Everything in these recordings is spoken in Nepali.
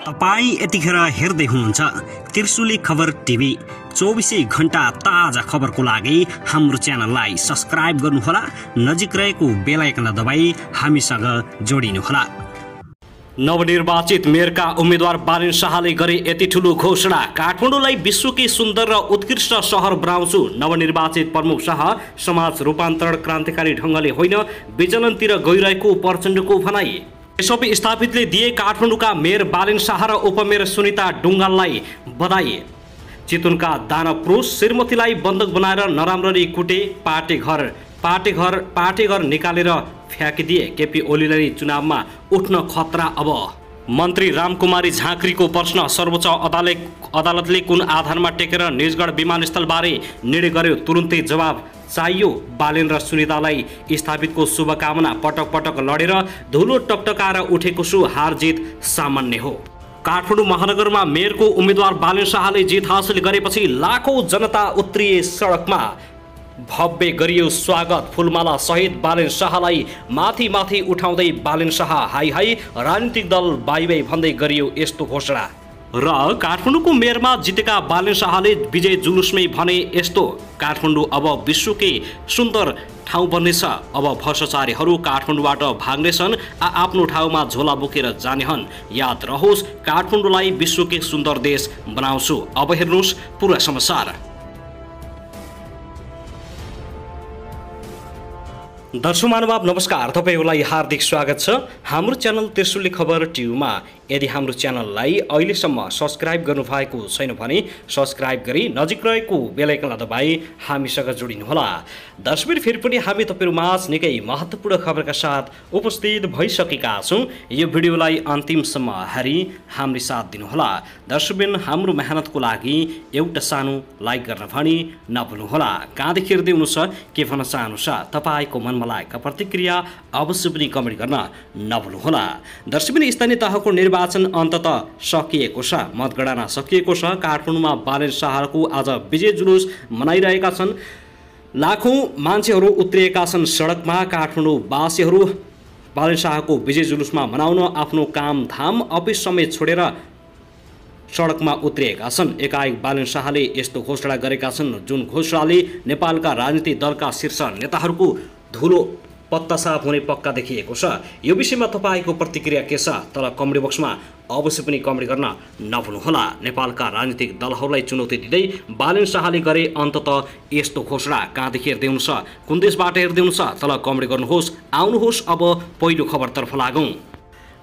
तपाईँ यतिखेर हेर्दै हुनुहुन्छ। त्रिशुली खबर टिभी। चौबिसै घन्टा ताजा खबरको लागि हाम्रो च्यानललाई सब्सक्राइब गर्नुहोला। नजिक रहेको बेलायकनलाई दबाई हामीसँग जोडिनुहोला। नवनिर्वाचित मेयरका उम्मेद्वार बालिन शाहले गरे यति ठुलो घोषणा। काठमाडौँलाई विश्वकै सुन्दर र उत्कृष्ट सहर बनाउँछु। नवनिर्वाचित प्रमुख शाह समाज रूपान्तरण क्रान्तिकारी ढङ्गले होइन। विचलनतिर गइरहेको प्रचण्डको भनाई। एसओपी स्थापितले दिए काठमाडौँका मेयर बालिन शाह र उपमेयर सुनिता डुङ्गाललाई बधाई। चितुनका दानव पुरुष श्रीमतीलाई बन्दक बनाएर नराम्ररी कुटे पाटे घर पाटे घर पाटे घर निकालेर फ्याँकिदिए। केपी ओलीलाई चुनावमा उठ्न खतरा अब। मन्त्री रामकुमारी झाँक्रीको प्रश्न सर्वोच्च अदालत अदालतले कुन आधारमा टेकेर निजगढ विमानस्थलबारे निर्णय गर्यो? तुरुन्तै जवाब चाहियो। बालेन र सुनितालाई स्थापितको शुभकामना। पटक पटक लडेर धुलो टकटकाएर उठेको छु हार जित सामान्य हो। काठमाडौँ महानगरमा मेयरको उम्मेद्वार बालेन शाहले जित हासिल गरेपछि लाखौँ जनता उत्रिए सडकमा। भव्य गरियो स्वागत फुलमाला सहित बालेन शाहलाई। माथि माथि उठाउँदै बालेन शाह हाई हाई राजनीतिक दल बाई बाई भन्दै गरियो यस्तो घोषणा। र काठमाडौँको मेयरमा जितेका बालेन शाहले विजय जुलुसमै भने यस्तो काठमाडौँ अब विश्वकै सुन्दर ठाउँ बन्नेछ। अब भ्रष्टाचारीहरू काठमाडौँबाट भाग्नेछन् आ आफ्नो ठाउँमा झोला बोकेर जानेहन् याद रहोस् काठमाडौँलाई विश्वकै सुन्दर देश बनाउँछु। अब हेर्नुहोस् पुरा समाचार। दर्शक महानुभाव नमस्कार। तपाईँहरूलाई हार्दिक स्वागत छ। हाम्रो च्यानल त्रिशुली खबर टिभीमा यदि हाम्रो च्यानललाई अहिलेसम्म सब्सक्राइब गर्नुभएको छैन भने सब्सक्राइब गरी नजिक रहेको बेलायकनलाई दबाई हामीसँग जोडिनुहोला। दर्शक फेरि पनि हामी तपाईँहरू माझ निकै महत्त्वपूर्ण खबरका साथ उपस्थित भइसकेका छौँ। यो भिडियोलाई अन्तिमसम्म हारी हाम्रो साथ दिनुहोला। दर्शकबिन हाम्रो मेहनतको लागि एउटा सानो लाइक गर्न भनी नभुल्नुहोला। कहाँदेखि हेर्दै हुनुहुन्छ के भन्न चाहनुहुन्छ तपाईँको मन मनमा लागेका प्रतिक्रिया अवश्य पनि कमेन्ट गर्न नभुल्नुहोला। दर्शक पनि स्थानीय तहको निर्वाचन अन्तत सकिएको छ। मतगणना सकिएको छ। काठमाडौँमा बालेन शाहको आज विजय जुलुस मनाइरहेका छन्। लाखौँ मान्छेहरू उत्रिएका छन् सडकमा। काठमाडौँवासीहरू बालेन शाहको विजय जुलुसमा मनाउन आफ्नो कामधाम अफिस समेत छोडेर सडकमा उत्रिएका छन्। एकाएक बालन शाहले यस्तो घोषणा गरेका छन्। जुन घोषणाले नेपालका राजनीतिक दलका शीर्ष नेताहरूको धुलो पत्ता साफ हुने पक्का देखिएको छ। यो विषयमा तपाईँको प्रतिक्रिया के छ? तल कमेडी बक्समा अवश्य पनि कमेन्ट गर्न नभुल्नुहोला। नेपालका राजनीतिक दलहरूलाई चुनौती दिँदै बालन शाहले गरे अन्तत यस्तो घोषणा कहाँदेखि हेर्दै हुनुहुन्छ? कुन देशबाट हेर्दै हुनुहुन्छ? तल कमेन्ट गर्नुहोस्। आउनुहोस्। अब पहिलो खबरतर्फ लागौँ।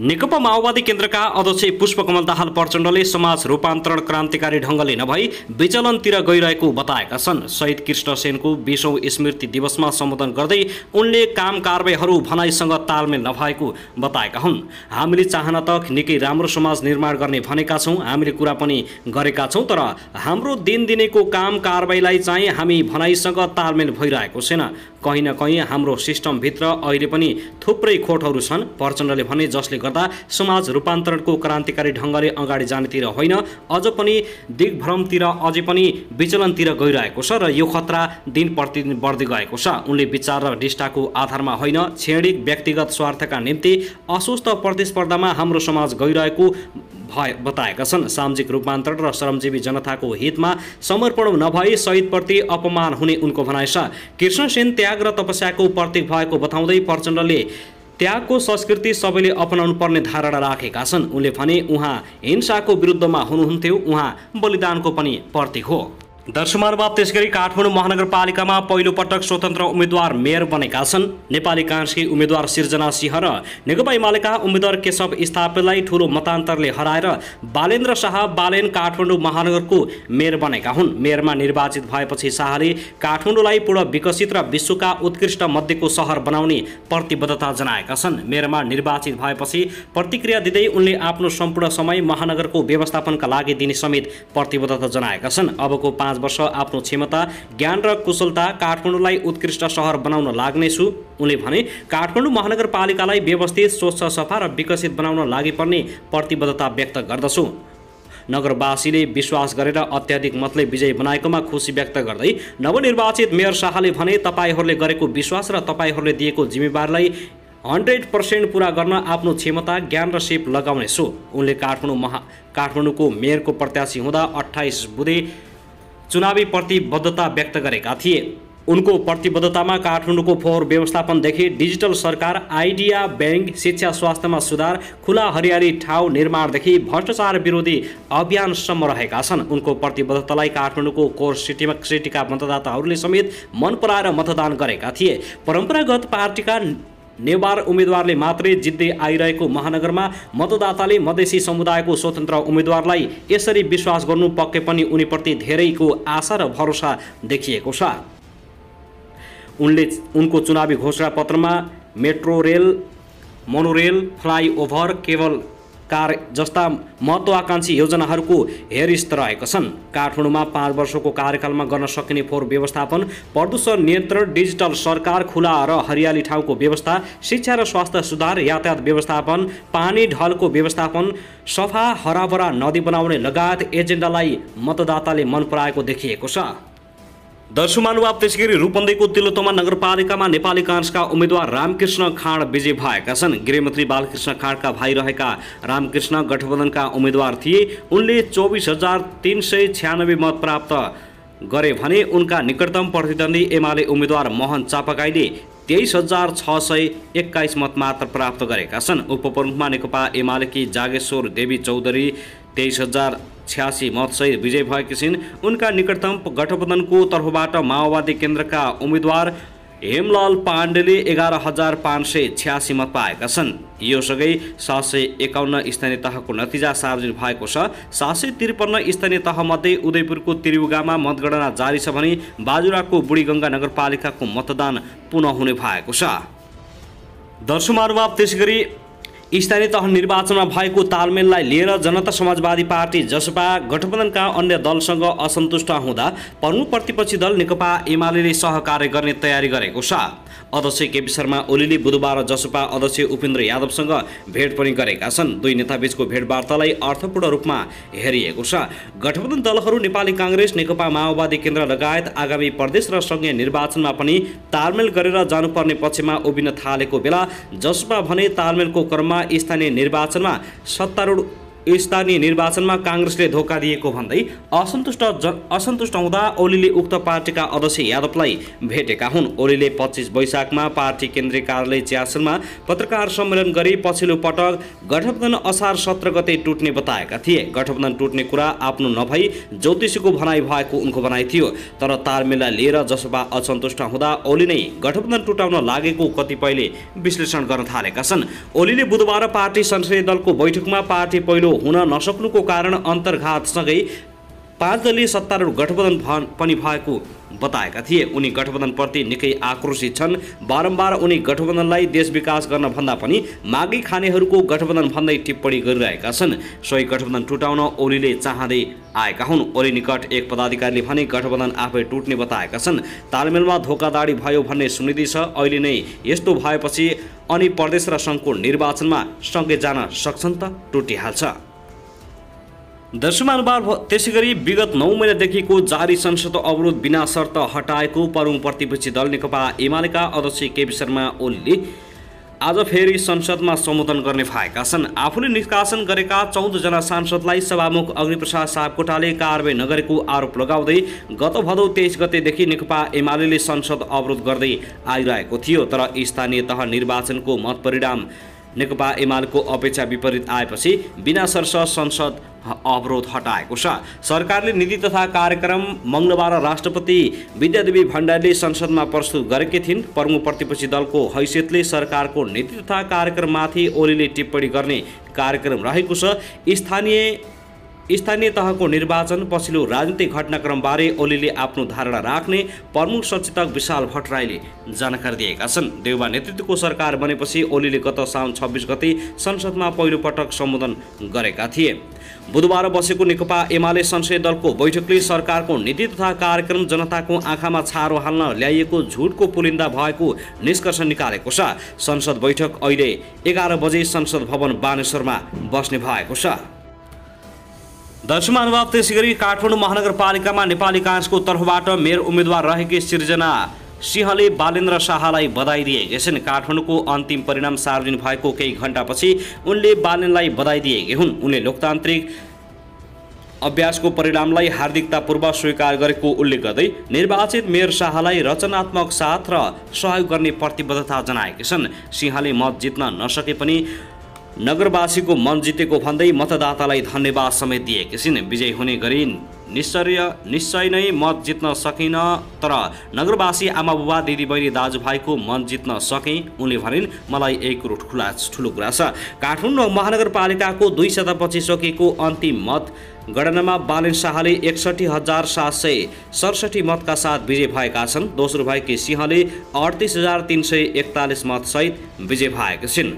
नेकपा माओवादी केन्द्रका अध्यक्ष पुष्पकमल दाहाल प्रचण्डले समाज रूपान्तरण क्रान्तिकारी ढङ्गले नभई विचलनतिर गइरहेको बताएका छन्। शहीद कृष्ण सेनको बिसौँ स्मृति दिवसमा सम्बोधन गर्दै उनले काम कारवाहीहरू भनाइसँग तालमेल नभएको बताएका हुन्। हामीले चाहना त निकै राम्रो समाज निर्माण गर्ने भनेका छौँ हामीले कुरा पनि गरेका छौँ तर हाम्रो दिनदिनैको काम कारवाहीलाई चाहिँ हामी भनाइसँग तालमेल भइरहेको छैन। कहीँ न कहीँ हाम्रो सिस्टमभित्र अहिले पनि थुप्रै खोटहरू छन्। प्रचण्डले भने जसले गर्दा समाज रूपान्तरणको क्रान्तिकारी ढङ्गले अगाडि जानेतिर होइन। अझ पनि दिग्भ्रमतिर अझै पनि विचलनतिर गइरहेको छ र यो खतरा दिन प्रतिदिन बढ्दै गएको छ। उनले विचार र निष्ठाको आधारमा होइन क्षणिक व्यक्तिगत स्वार्थका निम्ति अस्वस्थ प्रतिस्पर्धामा हाम्रो समाज गइरहेको भए बताएका छन्। सामाजिक रूपान्तरण र श्रमजीवी जनताको हितमा समर्पण नभई शहीदप्रति अपमान हुने उनको भनाइ छ। कृष्ण सेन त्याग र तपस्याको प्रतीक भएको बताउँदै प्रचण्डले त्यागको संस्कृति सबैले अपनाउनु पर्ने धारणा राखेका छन्। उनले भने उहाँ हिंसाको विरुद्धमा हुनुहुन्थ्यो। उहाँ बलिदानको पनि प्रतीक हो। दर्शमानवाद त्यस गरी काठमाडौँ महानगरपालिकामा पहिलोपटक स्वतन्त्र उम्मेद्वार मेयर बनेका छन्। नेपाली काङ्ग्रेसकी उम्मेद्वार सिर्जना सिंह र नेकपा एमालेका उम्मेद्वार केशव स्थापनालाई ठुलो मतान्तरले हराएर बालेन्द्र शाह बालेन काठमाडौँ महानगरको मेयर बनेका हुन्। मेयरमा निर्वाचित भएपछि शाहले काठमाडौँलाई पूर्ण विकसित र विश्वका उत्कृष्ट मध्येको सहर बनाउने प्रतिबद्धता जनाएका छन्। मेयरमा निर्वाचित भएपछि प्रतिक्रिया दिँदै उनले आफ्नो सम्पूर्ण समय महानगरको व्यवस्थापनका लागि दिने समेत प्रतिबद्धता जनाएका छन्। अबको पाँच पाँच वर्ष आफ्नो क्षमता ज्ञान र कुशलता काठमाडौँलाई उत्कृष्ट सहर बनाउन लाग्नेछु। उनले भने काठमाडौँ महानगरपालिकालाई व्यवस्थित स्वच्छ सफा र विकसित बनाउन लागि पर्ने प्रतिबद्धता व्यक्त गर्दछु। नगरवासीले विश्वास गरेर अत्याधिक मतले विजय बनाएकोमा खुसी व्यक्त गर्दै नवनिर्वाचित मेयर शाहले भने तपाईँहरूले गरेको विश्वास र तपाईँहरूले दिएको जिम्मेवारलाई हन्ड्रेड पर्सेन्ट पुरा गर्न आफ्नो क्षमता ज्ञान र सिप लगाउनेछु। उनले काठमाडौँ महा काठमाडौँको मेयरको प्रत्याशी हुँदा अठाइस बुधे चुनावी प्रतिबद्धता व्यक्त गरेका थिए। उनको प्रतिबद्धतामा काठमाडौँको फोहोर व्यवस्थापनदेखि डिजिटल सरकार आइडिया ब्याङ्क शिक्षा स्वास्थ्यमा सुधार खुला हरियाली ठाउँ निर्माणदेखि भ्रष्टाचार विरोधी अभियानसम्म रहेका छन्। उनको प्रतिबद्धतालाई काठमाडौँको कोर सिटीमा सिटीका मतदाताहरूले समेत मन पराएर मतदान गरेका थिए। परम्परागत पार्टीका नेवार उम्मेद्वारले मात्रै जित्दै आइरहेको महानगरमा मतदाताले मधेसी समुदायको स्वतन्त्र उम्मेद्वारलाई यसरी विश्वास गर्नु पक्कै पनि उनीप्रति धेरैको आशा र भरोसा देखिएको छ। उनले उनको चुनावी घोषणापत्रमा metro rail monorail flyover cable car जस्ता महत्त्वाकाङ्क्षी योजनाहरूको हेरिस्त रहेका छन्। काठमाडौँमा पाँच वर्षको कार्यकालमा गर्न सकिने फोहोर व्यवस्थापन प्रदूषण नियन्त्रण डिजिटल सरकार खुला र हरियाली ठाउँको व्यवस्था शिक्षा र स्वास्थ्य सुधार यातायात व्यवस्थापन पानी ढलको व्यवस्थापन सफा हराभरा नदी बनाउने लगायत एजेन्डालाई मतदाताले मन पराएको देखिएको छ। दर्शुमानुभाव त्यसै गरी रूपन्देहीको तिलोतमा नगरपालिकामा नेपाली काङ्ग्रेसका उम्मेद्वार रामकृष्ण खाँड विजय भएका छन्। गृहमन्त्री बालकृष्ण खाँडका भाइ रहेका रामकृष्ण गठबन्धनका उम्मेद्वार थिए। उनले चौबिस हजार तिन सय छ्यानब्बे मत प्राप्त गरे भने उनका निकटतम प्रतिद्वन्दी एमाले उम्मेद्वार मोहन चापागाईले तेइस हजार छ सय एक्काइस मत मात्र प्राप्त गरेका छन्। उपप्रमुखमा नेकपा एमालेकी जागेश्वर देवी चौधरी तेइस हजार छ्यासी मतसहित विजय भएकी छिन्। उनका निकटतम गठबन्धनको तर्फबाट माओवादी केन्द्रका उम्मेद्वार हेमलाल पाण्डेले एघार हजार पाँच सय छ्यासी मत पाएका छन्। योसँगै सात सय एकाउन्न स्थानीय तहको नतिजा सार्वजनिक भएको छ। सात सय त्रिपन्न स्थानीय तहमध्ये उदयपुरको त्रियुगामा मतगणना जारी छ भने बाजुराको बुढीगङ्गा नगरपालिकाको मतदान पुनः हुने भएको छ। दर्शुमानुभाव त्यसै गरी स्थानीय तह निर्वाचनमा भएको तालमेललाई लिएर जनता समाजवादी पार्टी जसपा गठबन्धनका अन्य दलसँग असन्तुष्ट हुँदा प्रमुख प्रतिपक्षी दल नेकपा एमाले सहकार्य गर्ने तयारी गरेको छ। अध्यक्ष केपी शर्मा ओलीले बुधबार जसपा अध्यक्ष उपेन्द्र यादवसँग भेट पनि गरेका छन्। दुई नेताबीचको भेटवार्तालाई अर्थपूर्ण रूपमा हेरिएको छ। गठबन्धन दलहरू नेपाली काङ्ग्रेस नेकपा माओवादी केन्द्र लगायत आगामी प्रदेश र सङ्घीय निर्वाचनमा पनि तालमेल गरेर जानुपर्ने पक्षमा उभिन थालेको बेला जसपा भने तालमेलको क्रममा स्थानीय निर्वाचनमा सत्तारूढ स्थानीय निर्वाचनमा काङ्ग्रेसले धोका दिएको भन्दै असन्तुष्ट असन्तुष्ट हुँदा ओलीले उक्त पार्टीका अध्यक्ष यादवलाई भेटेका हुन्। ओलीले पच्चिस वैशाखमा पार्टी केन्द्रीय कार्यालय च्यासनमा पत्रकार सम्मेलन गरी पछिल्लो पटक गठबन्धन असार सत्र गते टुट्ने बताएका थिए। गठबन्धन टुट्ने कुरा आफ्नो नभई ज्योतिषीको भनाइ भएको उनको भनाइ थियो। तर तालमेललाई लिएर जसपा असन्तुष्ट हुँदा ओली नै गठबन्धन टुटाउन लागेको कतिपयले विश्लेषण गर्न थालेका छन्। ओलीले बुधबार पार्टी संसदीय दलको बैठकमा पार्टी पहिलो हुन नसक्नुको कारण अन्तर्घातसँगै पाँच दलीय सत्तारूढ गठबन्धन पनि भएको बताएका थिए। उनी गठबन्धनप्रति निकै आक्रोशित छन्। बारम्बार उनी गठबन्धनलाई देश विकास गर्न भन्दा पनि मागी खानेहरूको गठबन्धन भन्दै टिप्पणी गरिरहेका छन्। सोही गठबन्धन टुटाउन ओलीले चाहँदै आएका हुन्। ओली निकट एक पदाधिकारीले भने गठबन्धन आफै टुट्ने बताएका छन्। तालमेलमा धोकाधाडी भयो भन्ने सुनिँदै छ। अहिले नै यस्तो भएपछि अनि प्रदेश र सङ्घको निर्वाचनमा सँगै जान सक्छन् त। टुटिहाल्छ। दर्शमानुभाव त्यसै गरी विगत नौ महिनादेखिको जारी संसद अवरोध बिना शर्त हटाएको प्रमुख प्रतिपक्षी दल नेकपा एमालेका अध्यक्ष केपी शर्मा ओलीले आज फेरि संसदमा सम्बोधन गर्ने भएका छन्। आफूले निष्कासन गरेका चौधजना सांसदलाई सभामुख अग्निप्रसाद सापकोटाले कारवाही नगरेको आरोप लगाउँदै गत भदौ तेइस गतेदेखि नेकपा एमाले संसद अवरोध गर्दै आइरहेको थियो तर स्थानीय तह निर्वाचनको मत परिणाम नेकपा एमालेको अपेक्षा विपरीत आएपछि बिना सर्स संसद अवरोध हटाएको छ। सरकारले नीति तथा कार्यक्रम मङ्गलबार राष्ट्रपति विद्यादेवी भण्डारीले संसदमा प्रस्तुत गरेकी थिइन्। प्रमुख प्रतिपक्षी दलको हैसियतले सरकारको नीति तथा कार्यक्रममाथि ओलीले टिप्पणी गर्ने कार्यक्रम रहेको छ। स्थानीय स्थानीय तहको निर्वाचन पछिल्लो राजनीतिक घटनाक्रमबारे ओलीले आफ्नो धारणा राख्ने प्रमुख सचेतक विशाल भट्टराईले जानकारी दिएका छन्। देउबा नेतृत्वको सरकार बनेपछि ओलीले गत साउन छब्बिस गते संसदमा पहिलोपटक सम्बोधन गरेका थिए। बुधबार बसेको नेकपा एमाले संसदीय दलको बैठकले सरकारको नीति तथा कार्यक्रम जनताको आँखामा छारो हाल्न ल्याइएको झुटको पुलिन्दा भएको निष्कर्ष निकालेको छ। संसद बैठक अहिले एघार बजे संसद भवन बानेश्वरमा बस्ने भएको छ। दर्शनमा अनुभव त्यसै गरी काठमाडौँ महानगरपालिकामा नेपाली काङ्ग्रेसको तर्फबाट मेयर उम्मेद्वार रहेकी सिर्जना सिंहले बालेन्द्र शाहलाई बधाई दिएका छिन् काठमाडौँको अन्तिम परिणाम सार्वजनिक भएको केही घन्टापछि उनले बालेनलाई बधाई दिएकी हुन् उनले लोकतान्त्रिक अभ्यासको परिणामलाई हार्दिकतापूर्वक स्वीकार गरेको उल्लेख गर्दै निर्वाचित मेयर शाहलाई रचनात्मक साथ र सहयोग गर्ने प्रतिबद्धता जनाएकी छन्। सिंहले मत जित्न नसके पनि नगरवासीको मन जितेको भन्दै मतदातालाई धन्यवाद समेत दिएकी छिन् विजयी हुने गरी निश्चय निश्चय नै मत जित्न सकिन तर नगरवासी आमा बुबा दिदीबहिनी दाजुभाइको मन जित्न सकेँ। उनले भनिन् मलाई एक कुरो ठुला ठुलो कुरा छ। काठमाडौँ महानगरपालिकाको दुई शतापछि सकिएको अन्तिम मत गणनामा बालेन शाहले एकसठी हजार सात सय सडसठी मतका साथ विजय भएका छन्। दोस्रो भएकी सिंहले अडतिस हजार तिन सय एकतालिस मतसहित विजय भएका छिन्।